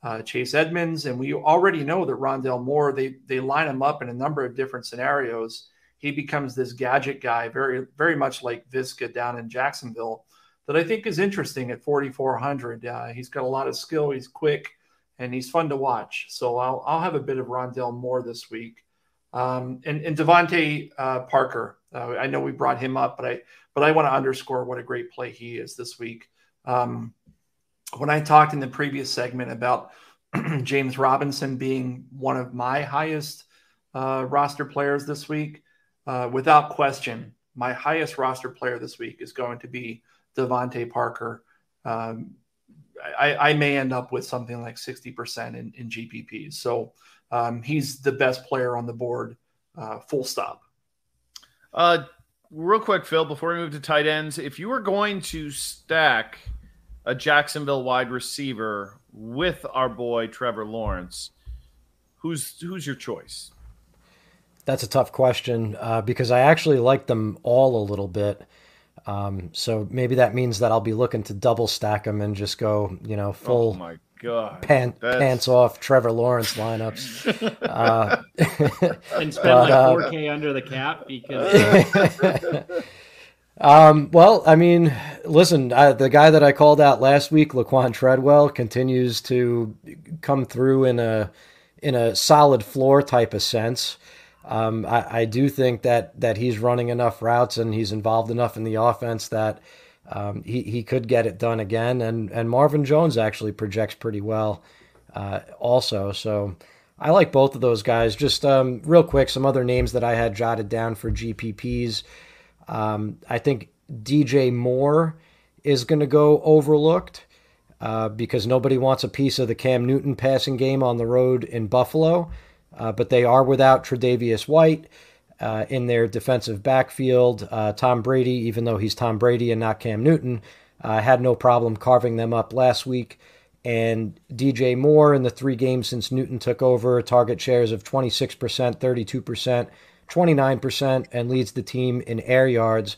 uh, Chase Edmonds, and we already know that Rondale Moore they they line him up in a number of different scenarios he becomes this gadget guy, very very much like Viska down in Jacksonville, that I think is interesting at 4,400. Uh, he's got a lot of skill. He's quick, and he's fun to watch. So I'll I'll have a bit of Rondale Moore this week. Um, and and DeVante uh, Parker, uh, I know we brought him up, but I but I want to underscore what a great play he is this week. Um, when I talked in the previous segment about [clears throat] James Robinson being one of my highest uh, roster players this week, uh, without question, my highest roster player this week is going to be DeVante Parker. Um, I, I, may end up with something like 60% in, in GPPs. So um, he's the best player on the board, uh, full stop. Uh, real quick, Phil, before we move to tight ends, if you were going to stack a Jacksonville wide receiver with our boy Trevor Lawrence, who's who's your choice? That's a tough question uh, because I actually like them all a little bit. Um, so maybe that means that I'll be looking to double stack them and just go, you know, full. Oh my god! Pan, pants off Trevor Lawrence lineups. [laughs] uh, [laughs] and spend but, like uh, 4K under the cap because. [laughs] Um, well, I mean, listen, I, the guy that I called out last week, Laquan Treadwell, continues to come through in a in a solid floor type of sense. Um, I, I, do think that that he's running enough routes and he's involved enough in the offense that um, he he could get it done again. And and Marvin Jones actually projects pretty well, uh, also. So I like both of those guys. Just um, real quick, some other names that I had jotted down for GPPs. Um, I think DJ Moore is going to go overlooked. Uh, because nobody wants a piece of the Cam Newton passing game on the road in Buffalo. Uh, but they are without Tre'Davious White uh, in their defensive backfield. Uh, Tom Brady, even though he's Tom Brady and not Cam Newton, uh, had no problem carving them up last week And DJ Moore in the three games since Newton took over, target shares of 26%, 32%, 29%, and leads the team in air yards.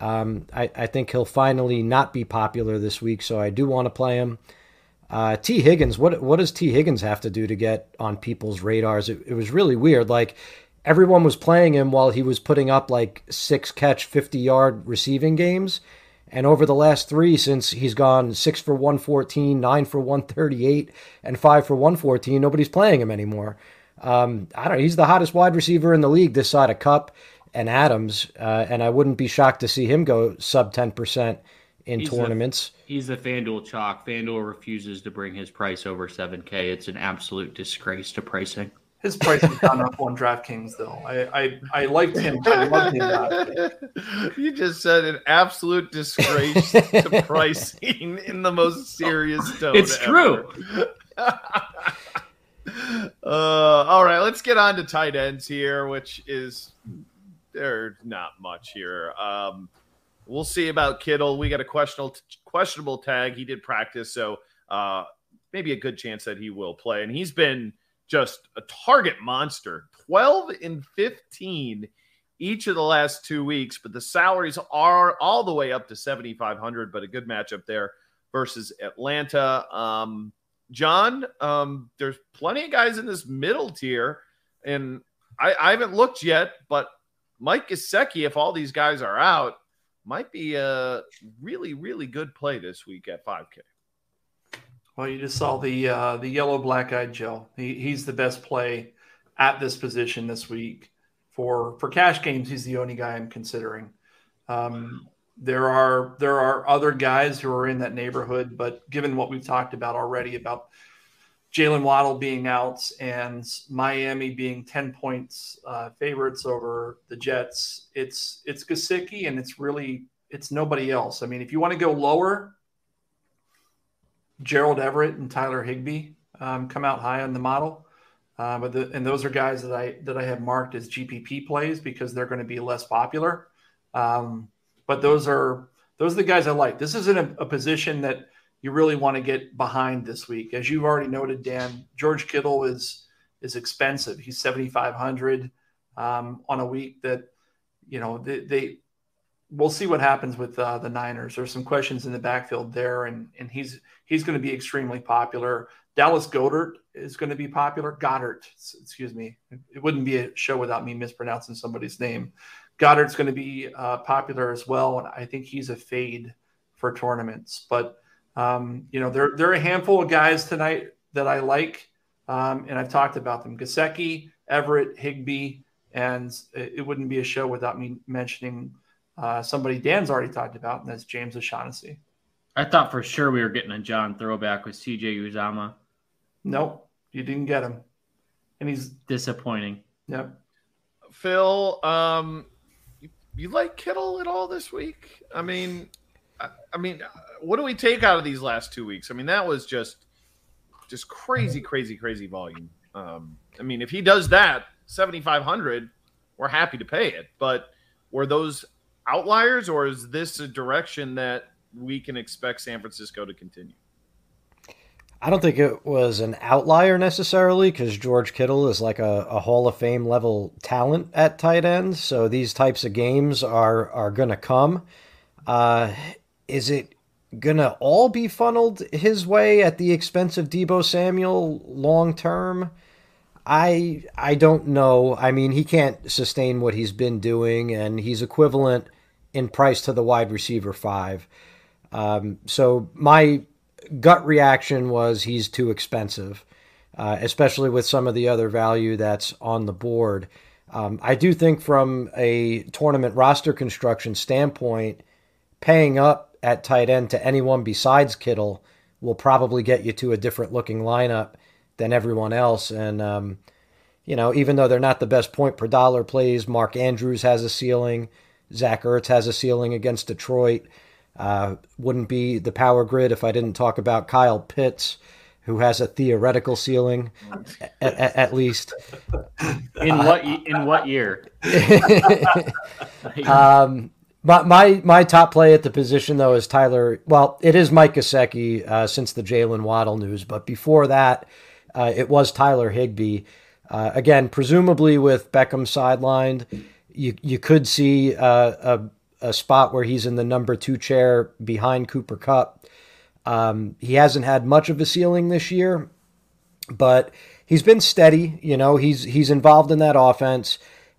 Um, I, I, think he'll finally not be popular this week, so I do want to play him. Uh, Tee Higgins, what what does T. Higgins have to do to get on people's radars? It, it was really weird. Like everyone was playing him while he was putting up like six catch, 50 yard receiving games. And over the last three, since he's gone six for 114, nine for 138, and five for 114, nobody's playing him anymore. Um, I don't know. He's the hottest wide receiver in the league this side of Kupp and Adams. Uh, and I wouldn't be shocked to see him go sub 10% in he's tournaments. A, he's the FanDuel chalk. FanDuel refuses to bring his price over 7K. It's an absolute disgrace to pricing. His price has gone up on DraftKings, though. I, I, I liked him. I loved him. You just said an absolute disgrace to [laughs] pricing in the most serious tone. It's ever. true. [laughs] uh, all right, let's get on to tight ends here, which is there's not much here. Um, we'll see about Kittle. We got a questionable questionable tag. He did practice, so uh, maybe a good chance that he will play. And he's been just a target monster 12 and 15 each of the last two weeks, but the salaries are all the way up to 7,500, but a good matchup there versus Atlanta. Um, John, um, there's plenty of guys in this middle tier, and I, I haven't looked yet, but Mike Gesicki, if all these guys are out, might be a really, really good play this week at 5K. Well, you just saw the uh, the yellow black eyed Joe. He, he's the best play at this position this week for for cash games. He's the only guy I'm considering. Um, there are there are other guys who are in that neighborhood, but given what we've talked about already about Jaylen Waddle being out and Miami being ten points uh, favorites over the Jets, it's it's Gesicki and it's really it's nobody else. I mean, if you want to go lower, Gerald Everett and Tyler Higbee um, come out high on the model. Uh, but the, and those are guys that I that I have marked as GPP plays because they're going to be less popular. Um, but those are those are the guys I like. This isn't a, a position that you really want to get behind this week, as you've already noted, Dan. George Kittle is is expensive. He's seventy five hundred um, on a week that you know they, they we'll see what happens with uh, the Niners. There's some questions in the backfield there, and and he's he's going to be extremely popular. Dallas Goddard is going to be popular. Goddard, excuse me. It wouldn't be a show without me mispronouncing somebody's name. Goedert's going to be uh, popular as well, and I think he's a fade for tournaments. But um, you know, there there are a handful of guys tonight that I like, um, and I've talked about them: Gesicki, Everett, Higbee, and it wouldn't be a show without me mentioning uh, somebody Dan's already talked about, and that's James O'Shaughnessy. I thought for sure we were getting a John throwback with CJ Uzomah. Nope, you didn't get him, and he's disappointing. Yep. Phil, um, you, like Kittle at all this week? I mean, I, I mean, what do we take out of these last two weeks? I mean, that was just just crazy, crazy, crazy volume. Um, I mean, if he does that, seventy five hundred, we're happy to pay it. But were those outliers, or is this a direction that we can expect San Francisco to continue? I don't think it was an outlier necessarily because George Kittle is like a, a, Hall of Fame level talent at tight end. So these types of games are are gonna come. Uh, is it gonna all be funneled his way at the expense of Deebo Samuel long term? I I don't know. I mean, he can't sustain what he's been doing, and he's equivalent in price to the wide receiver five. Um, so my gut reaction was he's too expensive, uh, especially with some of the other value that's on the board. Um, I do think from a tournament roster construction standpoint, paying up at tight end to anyone besides Kittle will probably get you to a different looking lineup than everyone else. And, um, you know, even though they're not the best point per dollar plays, Mark Andrews has a ceiling. Zach Ertz has a ceiling against Detroit. Uh, wouldn't be the power grid if I didn't talk about Kyle Pitts, who has a theoretical ceiling, at, at, at least. In what in what year? [laughs] um, My, my my top play at the position though is Tyler. Well, it is Mike Gesicki uh, since the Jaylen Waddle news, but before that, uh, it was Tyler Higbee. Uh, again, presumably with Beckham sidelined, you you could see uh, a a spot where he's in the number two chair behind Cooper Kupp. Um, he hasn't had much of a ceiling this year, but he's been steady. You know, he's he's involved in that offense,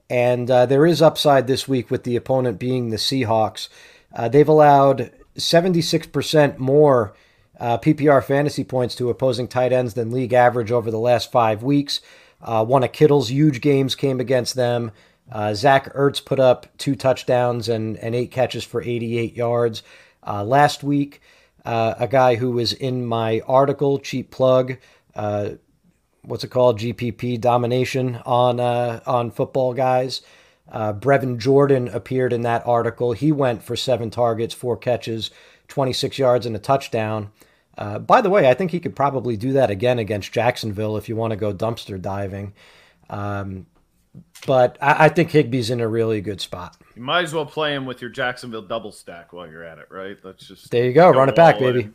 and uh, there is upside this week with the opponent being the Seahawks. Uh, they've allowed 76% more uh, PPR fantasy points to opposing tight ends than league average over the last five weeks. Uh, one of Kittle's huge games came against them. Uh, Zach Ertz put up two touchdowns and, and eight catches for 88 yards. Uh, last week, uh, a guy who was in my article, cheap plug, uh, what's it called, GPP domination on uh, on Footballguys. Uh, Brevin Jordan appeared in that article. He went for seven targets, four catches, 26 yards, and a touchdown. By the way, I think he could probably do that again against Jacksonville if you want to go dumpster diving. Um, but I, I, think Higbee's in a really good spot. You might as well play him with your Jacksonville double stack while you're at it, right? Let's just there you go, go run it back, baby.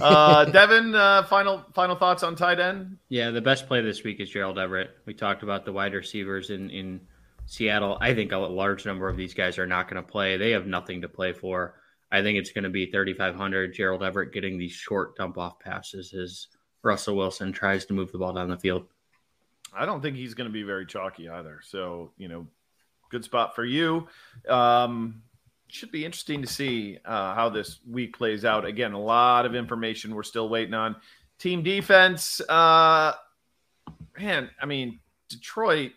uh, [laughs] Devin, uh, final final thoughts on tight end? Yeah, the best play this week is Gerald Everett. We talked about the wide receivers in in Seattle. I think a large number of these guys are not going to play. They have nothing to play for. I think it's going to be 3,500. Gerald Everett getting these short dump off passes as Russell Wilson tries to move the ball down the field. I don't think he's going to be very chalky either. So, you know, good spot for you. Um, should be interesting to see uh, how this week plays out. Again, a lot of information we're still waiting on. Team defense, uh, man, I mean, Detroit,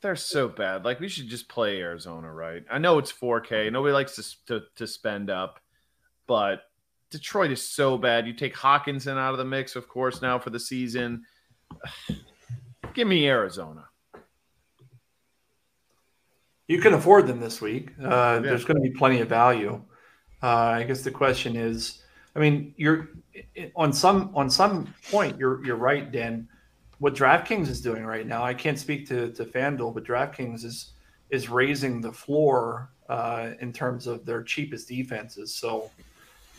they're so bad. Like, we should just play Arizona, right? I know it's 4K. Nobody likes to, to, to spend up, but Detroit is so bad. You take Hockenson out of the mix, of course, now for the season. [sighs] Give me Arizona. You can afford them this week. Uh, yeah. There's going to be plenty of value. Uh, I guess the question is, I mean, you're on some on some point. You're you're right, Dan. What DraftKings is doing right now, I can't speak to to FanDuel, but DraftKings is is raising the floor uh, in terms of their cheapest defenses. So,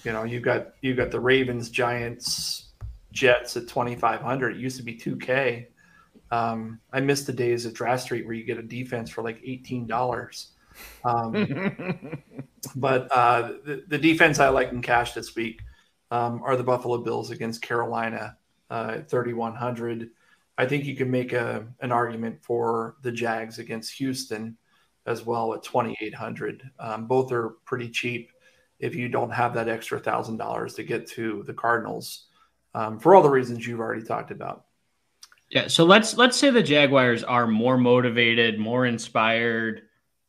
you know, you got you got the Ravens, Giants, Jets at 2,500. It used to be 2K. Um, I miss the days of Draft Street where you get a defense for like $18. Um, [laughs] but uh, the, the, defense I like in cash this week um, are the Buffalo Bills against Carolina uh, at 3,100. I think you can make a, an argument for the Jags against Houston as well at 2,800. Um, both are pretty cheap if you don't have that extra thousand dollars to get to the Cardinals um, for all the reasons you've already talked about. Yeah, so let's let's say the Jaguars are more motivated, more inspired.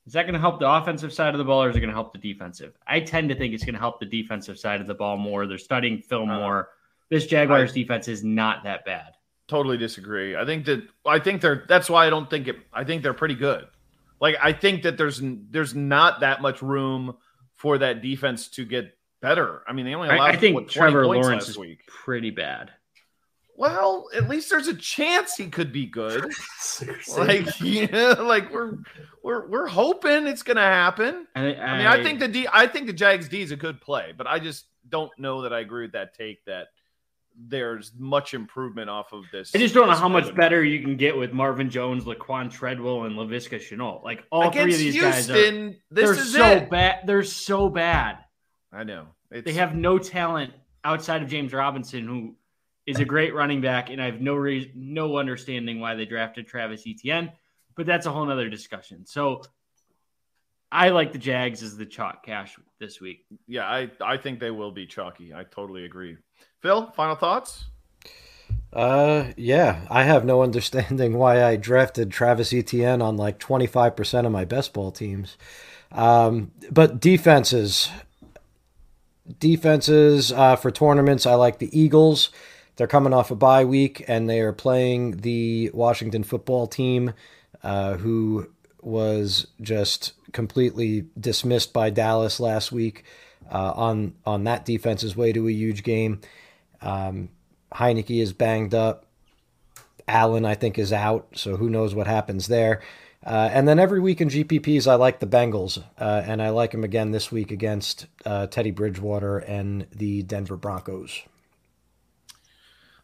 Is that going to help the offensive side of the ball, or is it going to help the defensive? I tend to think it's going to help the defensive side of the ball more. They're studying film uh, more. This Jaguars I, defense is not that bad. Totally disagree. I think that I think they're. That's why I don't think it. I think they're pretty good. Like I think that there's there's not that much room for that defense to get better. I mean, they only allowed. I, I think what, Trevor Lawrence is week. pretty bad. Well, at least there's a chance he could be good. [laughs] like, [laughs] yeah, like we're we're we're hoping it's gonna happen. I, I, I mean, I think the D, I think the Jags D is a good play, but I just don't know that I agree with that take that there's much improvement off of this. I just don't know how much better you can get with Marvin Jones, Laquan Treadwell, and Laviska Shenault. Like all Against three of these Houston, guys are they're so bad. They're so bad. I know. It's... They have no talent outside of James Robinson, who is a great running back, and I have no reason, no understanding why they drafted Travis Etienne, but that's a whole other discussion. So I like the Jags as the chalk cash this week. Yeah, I, I think they will be chalky. I totally agree. Phil, final thoughts? Uh, yeah, I have no [laughs] understanding why I drafted Travis Etienne on like 25% of my best ball teams. Um, but defenses, defenses uh, for tournaments, I like the Eagles. They're coming off a bye week and they are playing the Washington football team, uh, who was just completely dismissed by Dallas last week uh, on on that defense's way to a huge game. Um, Heinicke is banged up. Allen, I think, is out, so who knows what happens there. Uh, and then every week in GPPs, I like the Bengals, uh, and I like them again this week against uh, Teddy Bridgewater and the Denver Broncos.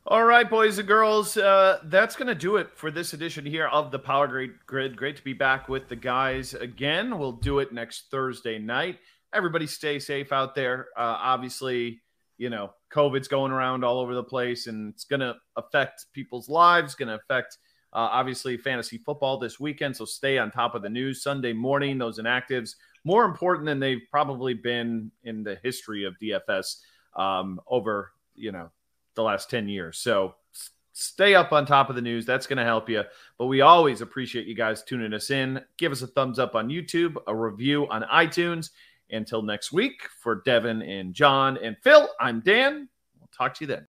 All right, boys and girls, uh, that's going to do it for this edition here of the Power Grid. Grid. Great to be back with the guys again. We'll do it next Thursday night. Everybody stay safe out there. Uh, obviously, you know, COVID's going around all over the place and it's going to affect people's lives, going to affect uh, obviously fantasy football this weekend. So stay on top of the news Sunday morning, those inactives, more important than they've probably been in the history of DFS um, over, you know, the last 10 years. So stay up on top of the news. That's going to help you. But we always appreciate you guys tuning us in. Give us a thumbs up on YouTube, a review on iTunes. Until next week, for Devin and John and Phil, I'm Dan. We'll talk to you then.